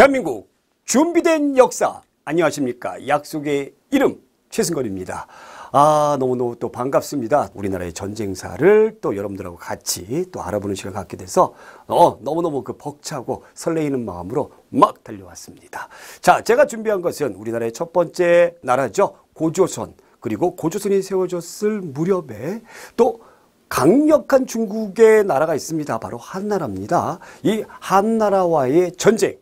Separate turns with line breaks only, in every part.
대한민국 준비된 역사. 안녕하십니까? 약속의 이름 최승건입니다. 아 너무너무 또 반갑습니다. 우리나라의 전쟁사를 또 여러분들하고 같이 또 알아보는 시간 갖게 돼서 어 너무너무 그 벅차고 설레이는 마음으로 막 달려왔습니다. 자 제가 준비한 것은 우리나라의 첫 번째 나라죠. 고조선. 그리고 고조선이 세워졌을 무렵에 또 강력한 중국의 나라가 있습니다. 바로 한나라입니다. 이 한나라와의 전쟁,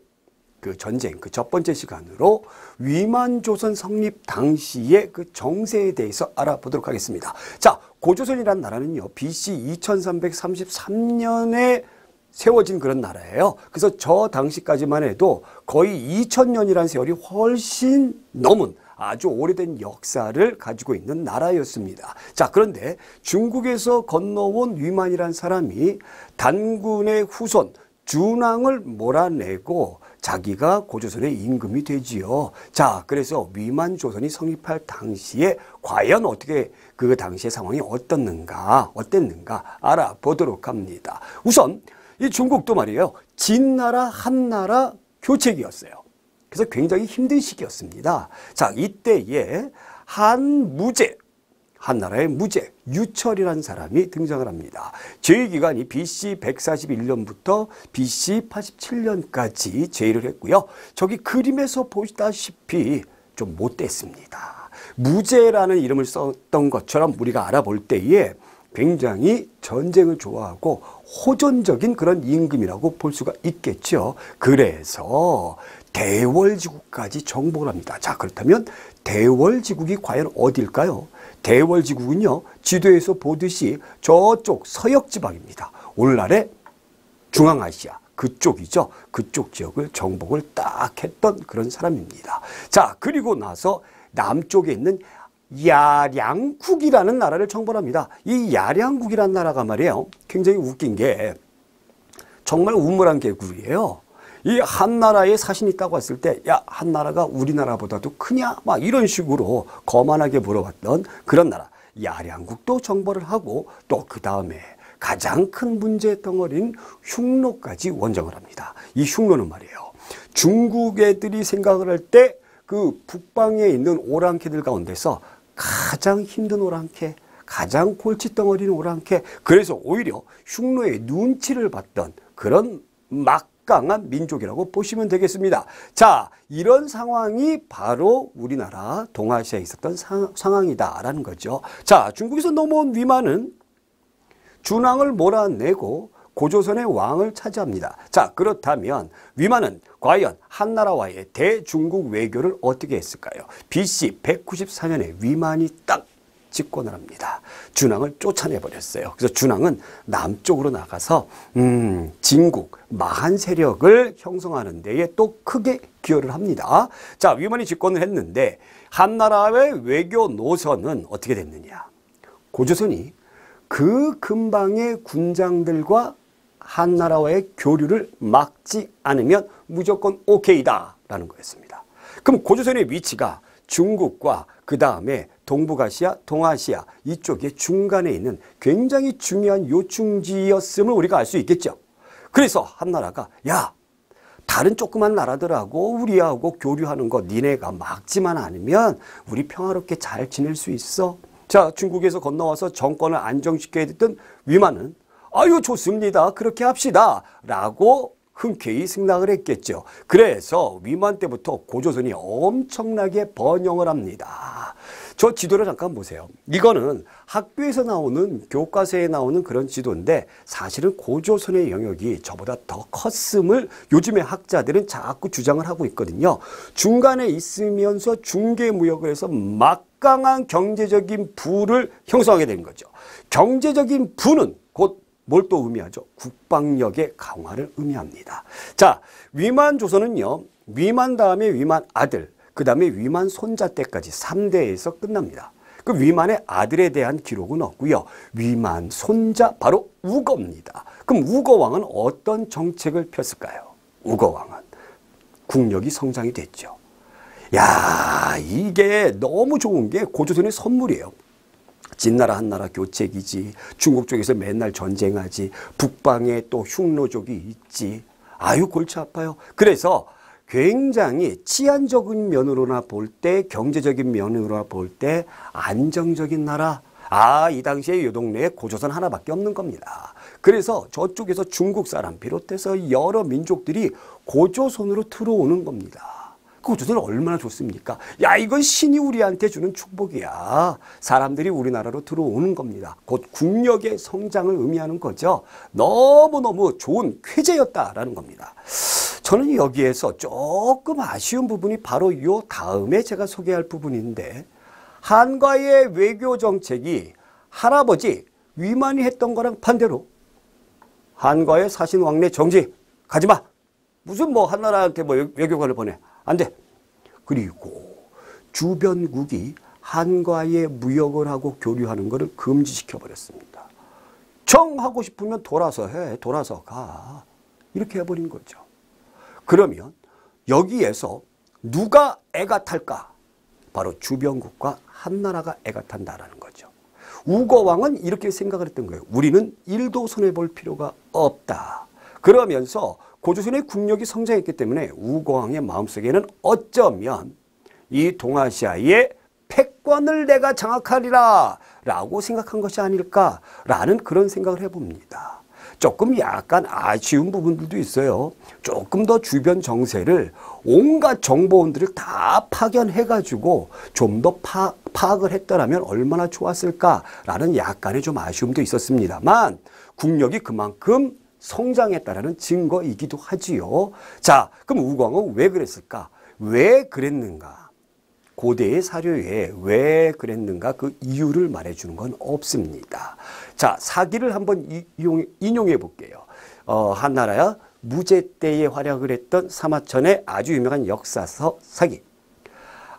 그 전쟁, 그 첫 번째 시간으로 위만 조선 성립 당시의 그 정세에 대해서 알아보도록 하겠습니다. 자, 고조선이라는 나라는요, BC 2333년에 세워진 그런 나라예요. 그래서 저 당시까지만 해도 거의 2000년이라는 세월이 훨씬 넘은 아주 오래된 역사를 가지고 있는 나라였습니다. 자, 그런데 중국에서 건너온 위만이란 사람이 단군의 후손 준왕을 몰아내고 자기가 고조선의 임금이 되지요. 자, 그래서 위만 조선이 성립할 당시에 과연 어떻게 그 당시의 상황이 어떻는가, 어땠는가 알아보도록 합니다. 우선 이 중국도 말이에요. 진나라, 한나라 교체기였어요. 그래서 굉장히 힘든 시기였습니다. 자, 이때에 한무제, 한나라의 무제, 유철이라는 사람이 등장을 합니다. 제위 기간이 BC 141년부터 BC 87년까지 제위를 했고요. 저기 그림에서 보시다시피 좀 못됐습니다. 무제라는 이름을 썼던 것처럼 우리가 알아볼 때에 굉장히 전쟁을 좋아하고 호전적인 그런 임금이라고 볼 수가 있겠죠. 그래서 대월지국까지 정복을 합니다. 자, 그렇다면 대월지국이 과연 어딜까요? 대월지국은요, 지도에서 보듯이 저쪽 서역지방입니다. 오늘날의 중앙아시아, 그쪽이죠. 그쪽 지역을 정복을 딱 했던 그런 사람입니다. 자, 그리고 나서 남쪽에 있는 야량국이라는 나라를 정벌합니다. 이 야량국이라는 나라가 말이에요. 굉장히 웃긴 게 정말 우물한 개구리예요. 이 한나라에 사신이 있다고 했을 때, 야, 한나라가 우리나라보다도 크냐? 막 이런 식으로 거만하게 물어봤던 그런 나라. 야량국도 정벌을 하고 또 그 다음에 가장 큰 문제 덩어리인 흉노까지 원정을 합니다. 이 흉노는 말이에요. 중국 애들이 생각을 할 때 그 북방에 있는 오랑캐들 가운데서 가장 힘든 오랑캐, 가장 골칫덩어리는 오랑캐, 그래서 오히려 흉노의 눈치를 봤던 그런 막 강한 민족이라고 보시면 되겠습니다. 자, 이런 상황이 바로 우리나라 동아시아에 있었던 상, 상황이다라는 거죠. 자, 중국에서 넘어온 위만은 준왕을 몰아내고 고조선의 왕을 차지합니다. 자, 그렇다면 위만은 과연 한나라와의 대중국 외교를 어떻게 했을까요? BC 194년에 위만이 딱 집권을 합니다. 준왕을 쫓아내버렸어요. 그래서 준왕은 남쪽으로 나가서 음, 진국, 마한 세력을 형성하는 데에 또 크게 기여를 합니다. 자, 위만이 집권을 했는데 한나라의 외교 노선은 어떻게 됐느냐? 고조선이 그 근방의 군장들과 한나라와의 교류를 막지 않으면 무조건 오케이다 라는 거였습니다. 그럼 고조선의 위치가 중국과 그 다음에 동북아시아, 동아시아 이쪽에 중간에 있는 굉장히 중요한 요충지였음을 우리가 알 수 있겠죠. 그래서 한나라가 야 다른 조그만 나라들하고 우리하고 교류하는 거 니네가 막지만 않으면 우리 평화롭게 잘 지낼 수 있어. 자 중국에서 건너와서 정권을 안정시켜야 됐던 위만은 아유 좋습니다. 그렇게 합시다. 라고 흔쾌히 승낙을 했겠죠. 그래서 위만 때부터 고조선이 엄청나게 번영을 합니다. 저 지도를 잠깐 보세요. 이거는 학교에서 나오는 교과서에 나오는 그런 지도인데 사실은 고조선의 영역이 저보다 더 컸음을 요즘의 학자들은 자꾸 주장을 하고 있거든요. 중간에 있으면서 중개 무역을 해서 막강한 경제적인 부를 형성하게 된 거죠. 경제적인 부는 곧 뭘또 의미하죠? 국방력의 강화를 의미합니다. 자, 위만 조선은요. 위만 다음에 위만 아들, 그 다음에 위만 손자 때까지 3대에서 끝납니다. 그 위만의 아들에 대한 기록은 없고요. 위만 손자 바로 우거입니다. 그럼 우거왕은 어떤 정책을 폈을까요? 우거왕은 국력이 성장이 됐죠. 야 이게 너무 좋은 게 고조선의 선물이에요. 진나라 한나라 교체기지 중국 쪽에서 맨날 전쟁하지 북방에 또 흉노족이 있지 아유 골치 아파요. 그래서 굉장히 치안적인 면으로나 볼 때, 경제적인 면으로나 볼 때 안정적인 나라. 아, 이 당시에 이 동네에 고조선 하나밖에 없는 겁니다. 그래서 저쪽에서 중국 사람 비롯해서 여러 민족들이 고조선으로 들어오는 겁니다. 고조선은 얼마나 좋습니까? 야, 이건 신이 우리한테 주는 축복이야. 사람들이 우리나라로 들어오는 겁니다. 곧 국력의 성장을 의미하는 거죠. 너무너무 좋은 쾌재였다라는 겁니다. 저는 여기에서 조금 아쉬운 부분이 바로 이 다음에 제가 소개할 부분인데 한과의 외교 정책이 할아버지 위만이 했던 거랑 반대로 한과의 사신 왕래 정지 가지마 무슨 뭐 한나라한테 뭐 외교관을 보내 안 돼. 그리고 주변국이 한과의 무역을 하고 교류하는 것을 금지시켜 버렸습니다. 정 하고 싶으면 돌아서 해. 돌아서 가. 이렇게 해버린 거죠. 그러면 여기에서 누가 애가 탈까? 바로 주변국과 한나라가 애가 탄다라는 거죠. 우거왕은 이렇게 생각을 했던 거예요. 우리는 일도 손해볼 필요가 없다. 그러면서 고조선의 국력이 성장했기 때문에 우고왕의 마음속에는 어쩌면 이 동아시아의 패권을 내가 장악하리라 라고 생각한 것이 아닐까라는 그런 생각을 해봅니다. 조금 약간 아쉬운 부분들도 있어요. 조금 더 주변 정세를 온갖 정보원들을 다 파견해가지고 좀 더 파악을 했더라면 얼마나 좋았을까라는 약간의 좀 아쉬움도 있었습니다만 국력이 그만큼 성장했다라는 증거이기도 하지요. 자, 그럼 우광은 왜 그랬을까? 왜 그랬는가? 고대의 사료에 왜 그랬는가 그 이유를 말해주는 건 없습니다. 자, 사기를 한번 이용, 인용해 볼게요. 어, 한나라야 무제 때에 활약을 했던 사마천의 아주 유명한 역사서 사기.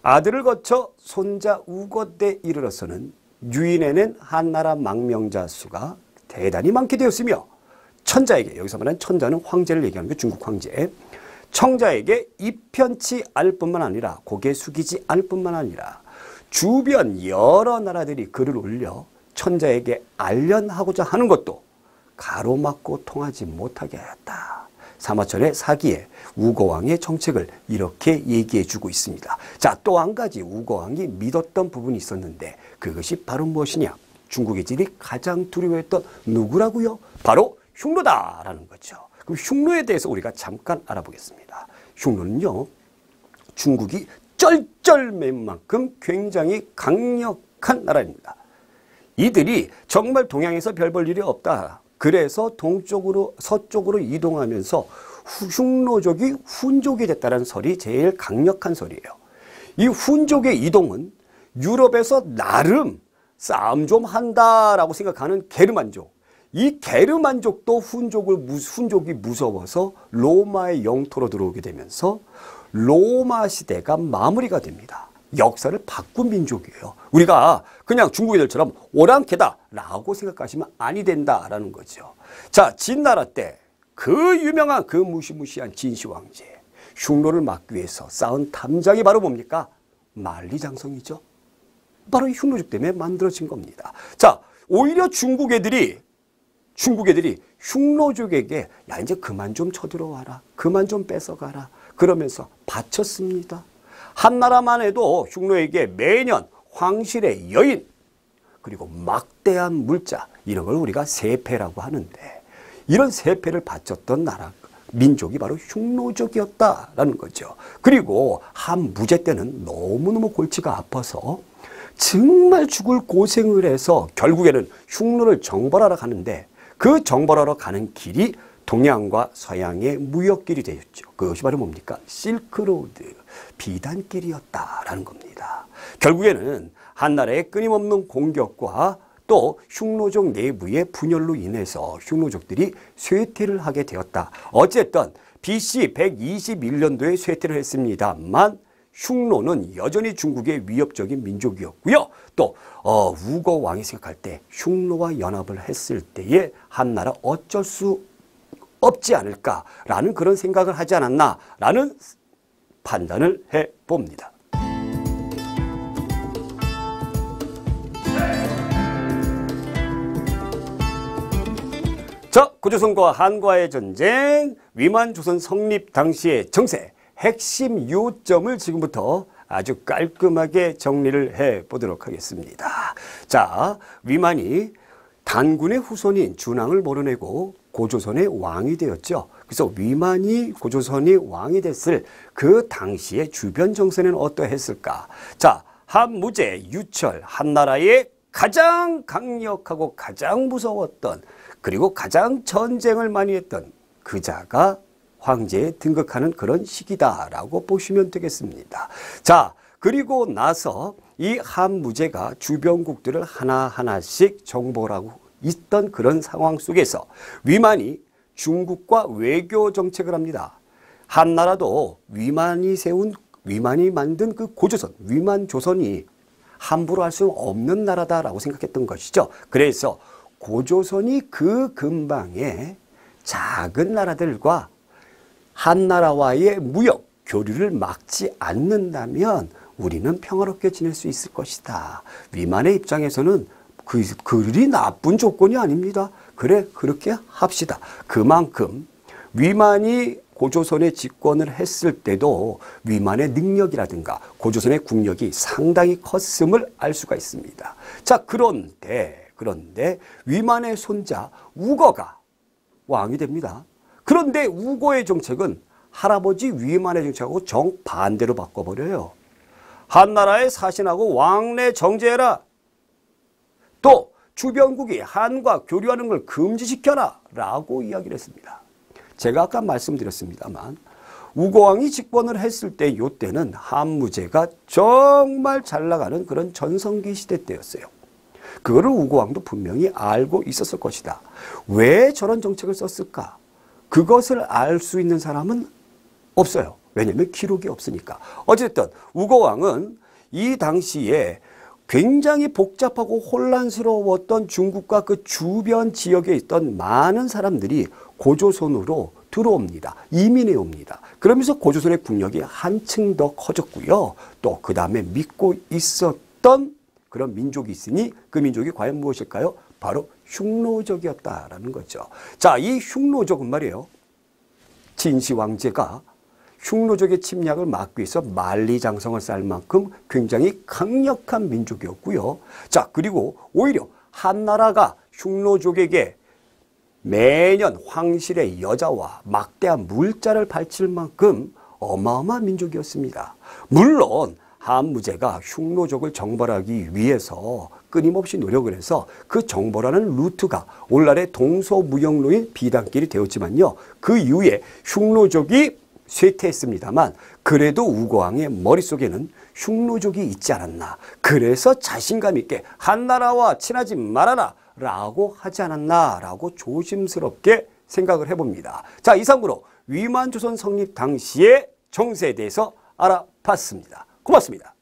아들을 거쳐 손자 우거 때 이르러서는 유인해낸 한나라 망명자 수가 대단히 많게 되었으며 천자에게 여기서 말하는 천자는 황제를 얘기하는 게 중국 황제. 청자에게 입편치 않을 뿐만 아니라 고개 숙이지 않을 뿐만 아니라 주변 여러 나라들이 글을 올려 천자에게 알련하고자 하는 것도 가로막고 통하지 못하게 하였다. 사마천의 사기에 우거왕의 정책을 이렇게 얘기해 주고 있습니다. 자, 또 한 가지 우거왕이 믿었던 부분이 있었는데 그것이 바로 무엇이냐? 중국의 질이 가장 두려워했던 누구라고요? 바로 흉노다라는 거죠. 그럼 흉노에 대해서 우리가 잠깐 알아보겠습니다. 흉노는요, 중국이 쩔쩔맨 만큼 굉장히 강력한 나라입니다. 이들이 정말 동양에서 별 볼 일이 없다. 그래서 동쪽으로 서쪽으로 이동하면서 흉노족이 훈족이 됐다는 설이 제일 강력한 설이에요. 이 훈족의 이동은 유럽에서 나름 싸움 좀 한다라고 생각하는 게르만족 이 게르만족도 훈족을 훈족이 무서워서 로마의 영토로 들어오게 되면서 로마 시대가 마무리가 됩니다. 역사를 바꾼 민족이에요. 우리가 그냥 중국 애들처럼 오랑캐다라고 생각하시면 아니 된다라는 거죠. 자, 진나라 때 그 유명한 그 무시무시한 진시 왕제 흉노를 막기 위해서 쌓은 탐장이 바로 뭡니까? 만리장성이죠. 바로 이 흉노족 때문에 만들어진 겁니다. 자, 오히려 중국 애들이 중국 애들이 흉노족에게 야 이제 그만 좀 쳐들어와라. 그만 좀 뺏어가라. 그러면서 바쳤습니다. 한나라만 해도 흉노에게 매년 황실의 여인 그리고 막대한 물자 이런 걸 우리가 세패라고 하는데 이런 세패를 바쳤던 나라 민족이 바로 흉노족이었다라는 거죠. 그리고 한 무제 때는 너무너무 골치가 아파서 정말 죽을 고생을 해서 결국에는 흉노를 정벌하러 가는데 그 정벌하러 가는 길이 동양과 서양의 무역길이 되었죠. 그것이 바로 뭡니까? 실크로드, 비단길이었다라는 겁니다. 결국에는 한나라의 끊임없는 공격과 또 흉노족 내부의 분열로 인해서 흉노족들이 쇠퇴를 하게 되었다. 어쨌든 BC 121년도에 쇠퇴를 했습니다만 흉노는 여전히 중국의 위협적인 민족이었고요. 또 어, 우거 왕이 생각할 때 흉노와 연합을 했을 때에 한나라 어쩔 수 없지 않을까라는 그런 생각을 하지 않았나라는 판단을 해 봅니다. 자, 고조선과 한과의 전쟁, 위만 조선 성립 당시의 정세, 핵심 요점을 지금부터 아주 깔끔하게 정리를 해 보도록 하겠습니다. 자, 위만이 단군의 후손인 준왕을 몰아내고 고조선의 왕이 되었죠. 그래서 위만이 고조선의 왕이 됐을 그 당시의 주변 정세는 어떠했을까? 자, 한무제, 유철, 한나라의 가장 강력하고 가장 무서웠던 그리고 가장 전쟁을 많이 했던 그자가 황제에 등극하는 그런 시기다라고 보시면 되겠습니다. 자, 그리고 나서 이 한무제가 주변국들을 하나하나씩 정보를 하고 있던 그런 상황 속에서 위만이 중국과 외교 정책을 합니다. 한나라도 위만이 세운 위만이 만든 그 고조선, 위만 조선이 함부로 할 수 없는 나라다라고 생각했던 것이죠. 그래서 고조선이 그 근방에 작은 나라들과 한 나라와의 무역 교류를 막지 않는다면 우리는 평화롭게 지낼 수 있을 것이다. 위만의 입장에서는 그, 그리 나쁜 조건이 아닙니다. 그래, 그렇게 합시다. 그만큼 위만이 고조선의 집권을 했을 때도 위만의 능력이라든가 고조선의 국력이 상당히 컸음을 알 수가 있습니다. 자, 그런데, 그런데 위만의 손자 우거가 왕이 됩니다. 그런데 우거의 정책은 할아버지 위만의 정책하고 정반대로 바꿔버려요. 한나라에 사신하고 왕래 정제해라. 또 주변국이 한과 교류하는 걸 금지시켜라 라고 이야기를 했습니다. 제가 아까 말씀드렸습니다만 우고왕이 집권을 했을 때 요때는 한무제가 정말 잘 나가는 그런 전성기 시대 때였어요. 그거를 우고왕도 분명히 알고 있었을 것이다. 왜 저런 정책을 썼을까? 그것을 알 수 있는 사람은 없어요. 왜냐하면 기록이 없으니까. 어쨌든 우고왕은 이 당시에 굉장히 복잡하고 혼란스러웠던 중국과 그 주변 지역에 있던 많은 사람들이 고조선으로 들어옵니다. 이민해 옵니다. 그러면서 고조선의 국력이 한층 더 커졌고요. 또 그 다음에 믿고 있었던 그런 민족이 있으니 그 민족이 과연 무엇일까요? 바로 흉노족이었다라는 거죠. 자, 이 흉노족은 말이에요. 진시 왕제가 흉노족의 침략을 막기 위해서 만리장성을 쌓을 만큼 굉장히 강력한 민족이었고요. 자, 그리고 오히려 한나라가 흉노족에게 매년 황실의 여자와 막대한 물자를 바칠 만큼 어마어마한 민족이었습니다. 물론 한무제가 흉노족을 정벌하기 위해서 끊임없이 노력을 해서 그 정벌하는 루트가 오늘날의 동서무역로인 비단길이 되었지만요. 그 이후에 흉노족이 쇠퇴했습니다만 그래도 우고왕의 머릿속에는 흉노족이 있지 않았나. 그래서 자신감 있게 한나라와 친하지 말아라 라고 하지 않았나 라고 조심스럽게 생각을 해봅니다. 자 이상으로 위만조선 성립 당시의 정세에 대해서 알아봤습니다. 고맙습니다.